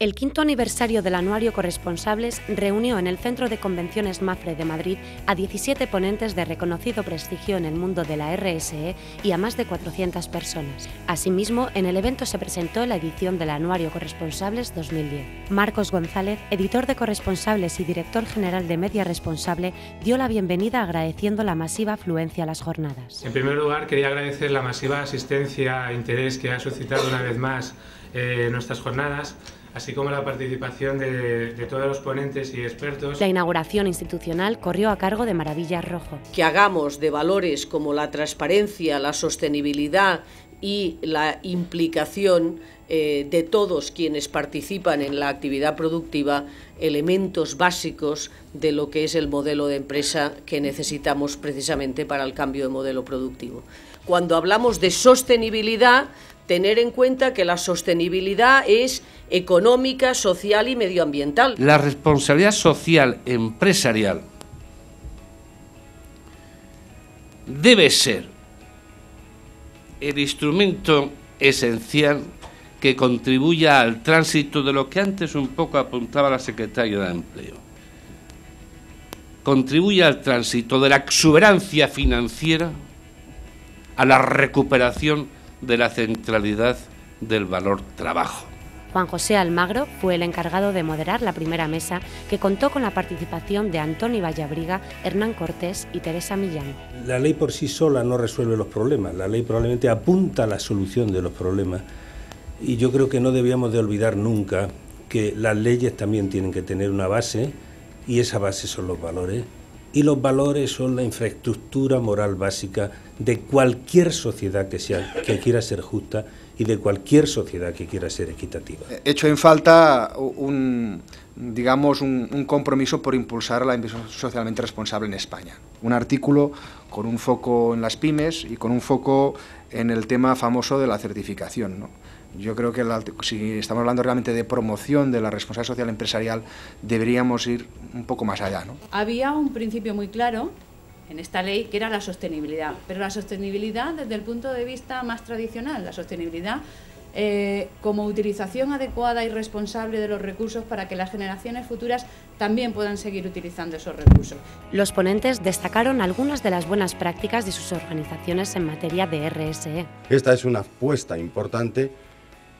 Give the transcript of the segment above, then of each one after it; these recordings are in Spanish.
El quinto aniversario del Anuario Corresponsables reunió en el Centro de Convenciones Mafre de Madrid a 17 ponentes de reconocido prestigio en el mundo de la RSE y a más de 400 personas. Asimismo, en el evento se presentó la edición del Anuario Corresponsables 2010. Marcos González, editor de Corresponsables y director general de Media Responsable, dio la bienvenida agradeciendo la masiva afluencia a las jornadas. En primer lugar, quería agradecer la masiva asistencia e interés que ha suscitado una vez más eh, nuestras jornadas así como la participación de, todos los ponentes y expertos. La inauguración institucional corrió a cargo de Maravillas Rojo. Que hagamos de valores como la transparencia, la sostenibilidad y la implicación eh, de todos quienes participan en la actividad productiva elementos básicos de lo que es el modelo de empresa que necesitamos precisamente para el cambio de modelo productivo. Cuando hablamos de sostenibilidad, tener en cuenta que la sostenibilidad es económica, social y medioambiental. La responsabilidad social empresarial debe ser el instrumento esencial que contribuya al tránsito de lo que antes un poco apuntaba la secretaria de Empleo. Contribuye al tránsito de la exuberancia financiera a la recuperación de la centralidad del valor trabajo. Juan José Almagro fue el encargado de moderar la primera mesa que contó con la participación de Antoni Vallabriga, Hernán Cortés y Teresa Millán. La ley por sí sola no resuelve los problemas, la ley probablemente apunta a la solución de los problemas y yo creo que no debíamos de olvidar nunca que las leyes también tienen que tener una base y esa base son los valores y los valores son la infraestructura moral básica de cualquier sociedad que, sea, que quiera ser justa y de cualquier sociedad que quiera ser equitativa. He hecho en falta un, digamos, un, compromiso por impulsar la inversión socialmente responsable en España. Un artículo con un foco en las pymes y con un foco en el tema famoso de la certificación. ¿no? Yo creo que si estamos hablando realmente de promoción de la responsabilidad social empresarial, deberíamos ir un poco más allá. ¿no? Había un principio muy claro en esta ley que era la sostenibilidad, pero la sostenibilidad desde el punto de vista más tradicional, la sostenibilidad eh, como utilización adecuada y responsable de los recursos para que las generaciones futuras también puedan seguir utilizando esos recursos. Los ponentes destacaron algunas de las buenas prácticas de sus organizaciones en materia de RSE. Esta es una apuesta importante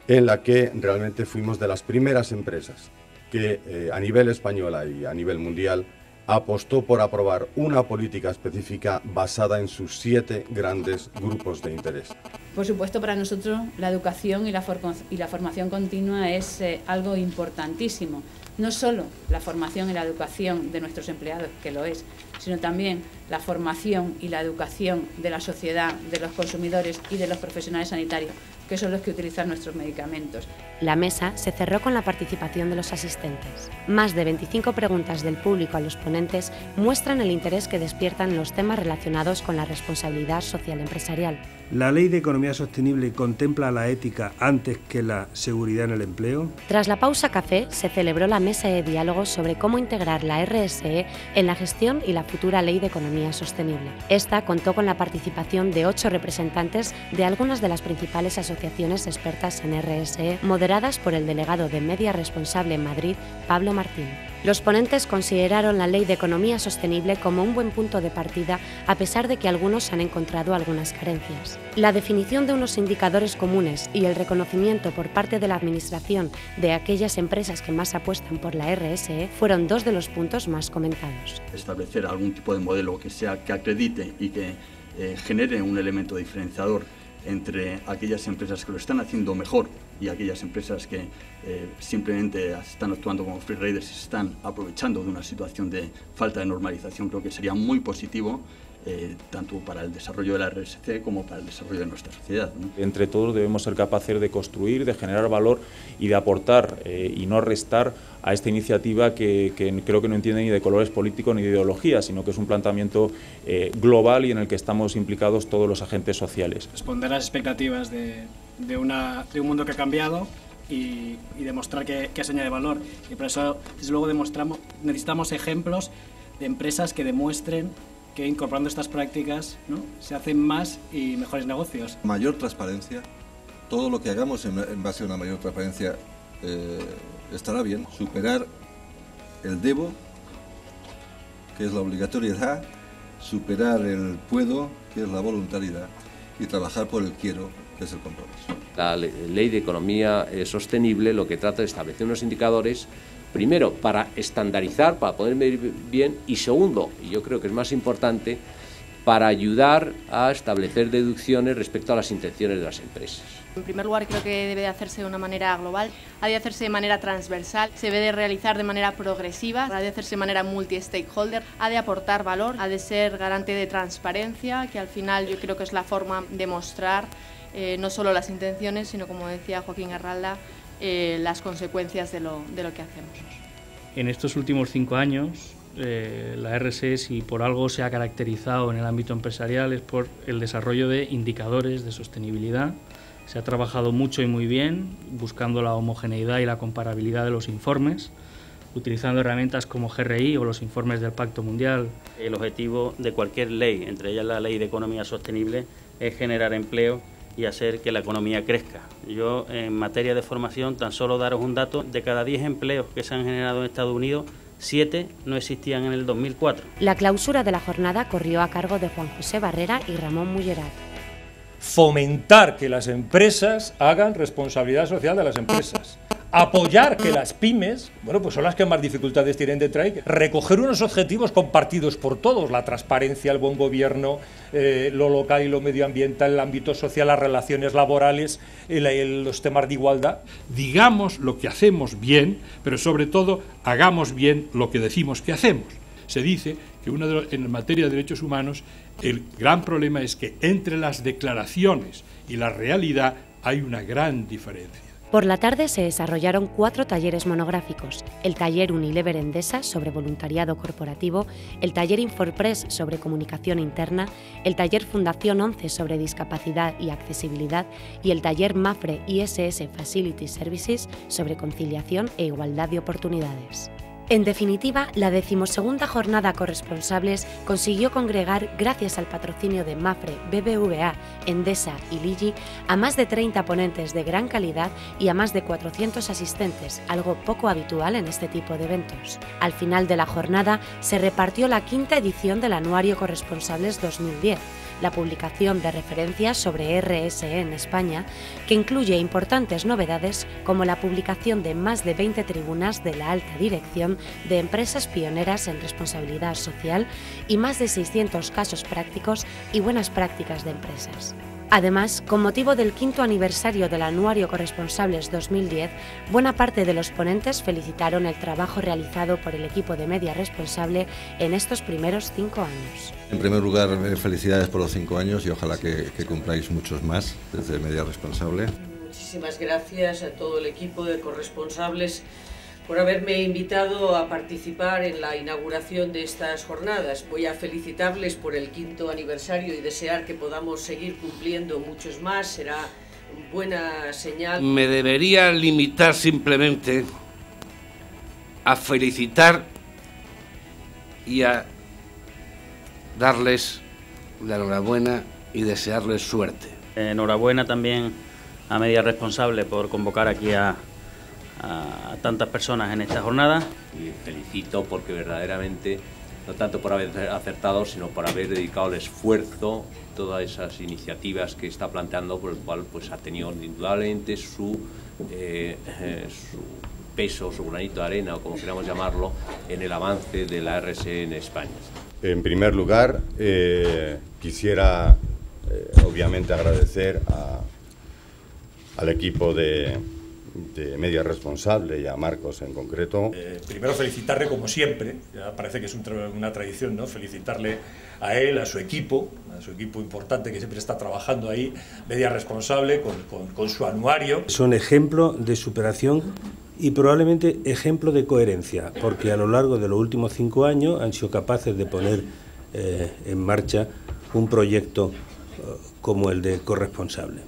en la que realmente fuimos de las primeras empresas que eh, a nivel español y a nivel mundial apostó por aprobar una política específica basada en sus siete grandes grupos de interés. Por supuesto, para nosotros la educación y la, y la formación continua es eh, algo importantísimo. No solo la formación y la educación de nuestros empleados, que lo es, sino también la formación y la educación de la sociedad, de los consumidores y de los profesionales sanitarios, que son los que utilizan nuestros medicamentos. La mesa se cerró con la participación de los asistentes. Más de 25 preguntas del público a los ponentes muestran el interés que despiertan los temas relacionados con la responsabilidad social empresarial. ¿La ley de economía sostenible contempla la ética antes que la seguridad en el empleo? Tras la pausa café, se celebró la mesa de diálogo sobre cómo integrar la RSE en la gestión y la futura ley de economía sostenible. Esta contó con la participación de ocho representantes de algunas de las principales asociaciones expertas en RSE, moderadas por el delegado de Media Responsable en Madrid, Pablo Martín. Los ponentes consideraron la Ley de Economía Sostenible como un buen punto de partida, a pesar de que algunos han encontrado algunas carencias. La definición de unos indicadores comunes y el reconocimiento por parte de la Administración de aquellas empresas que más apuestan por la RSE fueron dos de los puntos más comentados. Establecer algún tipo de modelo que, sea, que acredite y que eh, genere un elemento diferenciador entre aquellas empresas que lo están haciendo mejor y aquellas empresas que eh, simplemente están actuando como free riders y se están aprovechando de una situación de falta de normalización, creo que sería muy positivo eh, tanto para el desarrollo de la RSC como para el desarrollo de nuestra sociedad. Entre todos debemos ser capaces de construir, de generar valor y de aportar eh, y no restar a esta iniciativa que, creo que no entiende ni de colores políticos ni de ideología, sino que es un planteamiento eh, global y en el que estamos implicados todos los agentes sociales. Responder a las expectativas de, una, de un mundo que ha cambiado y, demostrar que, que, es de valor. Y por eso, desde luego, demostramos, necesitamos ejemplos de empresas que demuestren que incorporando estas prácticas ¿no? se hacen más y mejores negocios. Mayor transparencia, todo lo que hagamos en, base a una mayor transparencia eh, estará bien. Superar el debo, que es la obligatoriedad, superar el puedo, que es la voluntariedad, y trabajar por el quiero, que es el compromiso. La ley de economía sostenible lo que trata de establecer unos indicadores, primero, para estandarizar, para poder medir bien, y segundo, y yo creo que es más importante, para ayudar a establecer deducciones respecto a las intenciones de las empresas. En primer lugar, creo que debe de hacerse de una manera global, ha de hacerse de manera transversal, se debe de realizar de manera progresiva, ha de hacerse de manera multi-stakeholder, ha de aportar valor, ha de ser garante de transparencia, que al final yo creo que es la forma de mostrar eh, no solo las intenciones, sino como decía Joaquín Arralda, eh, las consecuencias de lo, de lo que hacemos. En estos últimos cinco años, eh, la RSE, si por algo se ha caracterizado en el ámbito empresarial, es por el desarrollo de indicadores de sostenibilidad. Se ha trabajado mucho y muy bien, buscando la homogeneidad y la comparabilidad de los informes, utilizando herramientas como GRI o los informes del Pacto Mundial. El objetivo de cualquier ley, entre ellas la Ley de Economía Sostenible, es generar empleo y hacer que la economía crezca. Yo, en materia de formación, tan solo daros un dato, de cada 10 empleos que se han generado en Estados Unidos, siete no existían en el 2004. La clausura de la jornada corrió a cargo de Juan José Barrera y Ramón Mullerat. Fomentar que las empresas hagan responsabilidad social de las empresas apoyar que las pymes, bueno, pues son las que más dificultades tienen de traer, recoger unos objetivos compartidos por todos, la transparencia, el buen gobierno, eh, lo local y lo medioambiental, el ámbito social, las relaciones laborales, los temas de igualdad. Digamos lo que hacemos bien, pero sobre todo hagamos bien lo que decimos que hacemos. Se dice que en materia de derechos humanos el gran problema es que entre las declaraciones y la realidad hay una gran diferencia. Por la tarde se desarrollaron cuatro talleres monográficos, el taller Unilever Endesa sobre voluntariado corporativo, el taller Inforpress sobre comunicación interna, el taller Fundación 11 sobre discapacidad y accesibilidad y el taller MAFRE ISS Facility Services sobre conciliación e igualdad de oportunidades. En definitiva, la decimosegunda jornada corresponsables consiguió congregar, gracias al patrocinio de MAFRE, BBVA, Endesa y Ligi, a más de 30 ponentes de gran calidad y a más de 400 asistentes, algo poco habitual en este tipo de eventos. Al final de la jornada se repartió la quinta edición del Anuario Corresponsables 2010 la publicación de referencias sobre RSE en España, que incluye importantes novedades como la publicación de más de 20 tribunas de la alta dirección de empresas pioneras en responsabilidad social y más de 600 casos prácticos y buenas prácticas de empresas. Además, con motivo del quinto aniversario del Anuario Corresponsables 2010, buena parte de los ponentes felicitaron el trabajo realizado por el equipo de media responsable en estos primeros cinco años. En primer lugar, eh, felicidades por los cinco años y ojalá que, que cumpláis muchos más desde media responsable. Muchísimas gracias a todo el equipo de corresponsables por haberme invitado a participar en la inauguración de estas jornadas. Voy a felicitarles por el quinto aniversario y desear que podamos seguir cumpliendo muchos más. Será buena señal. Me debería limitar simplemente a felicitar y a darles la enhorabuena y desearles suerte. Enhorabuena también a Media Responsable por convocar aquí a, a tantas personas en esta jornada. Y felicito porque verdaderamente, no tanto por haber acertado, sino por haber dedicado el esfuerzo, todas esas iniciativas que está planteando, por el cual pues, ha tenido indudablemente su, eh, su peso, su granito de arena, o como queramos llamarlo, en el avance de la RSE en España. En primer lugar, eh, quisiera eh, obviamente agradecer a, al equipo de, de Media Responsable y a Marcos en concreto. Eh, primero felicitarle como siempre, ya parece que es un una tradición, ¿no? Felicitarle a él, a su equipo, a su equipo importante que siempre está trabajando ahí, Media Responsable, con, con, con su anuario. Son ejemplo de superación y probablemente ejemplo de coherencia, porque a lo largo de los últimos cinco años han sido capaces de poner eh, en marcha un proyecto eh, como el de corresponsable.